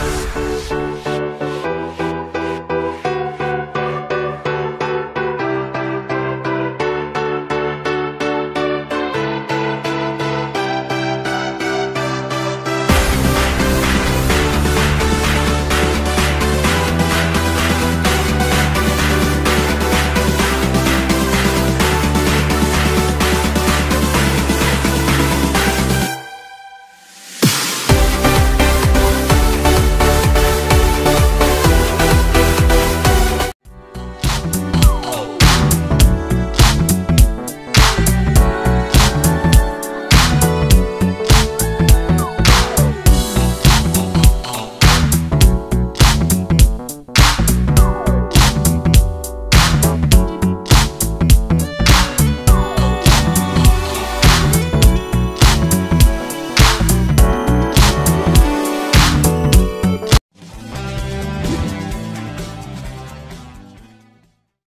Bye.